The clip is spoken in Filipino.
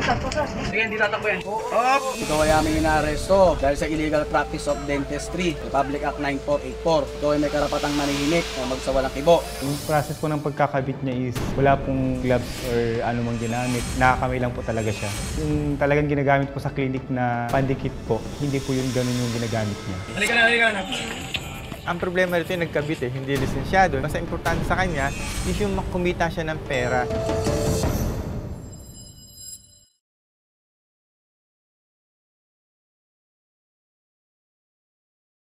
Sige, hindi tatakbo yan. Ito ay aming inaaresto dahil sa illegal practice of dentistry, Republic Act 9484. Ito ay may karapatang manihimik o magsawalang kibo. Yung process po ng pagkakabit niya is wala pong gloves or anumang ginamit. Nakakamay lang po talaga siya. Yung talagang ginagamit po sa clinic na pandikit po, hindi po yung ganun yung ginagamit niya. Halika na, halika na. Ang problema rito yung nagkabit eh, hindi lisensyado. Mas importante sa kanya is yung makumita siya ng pera.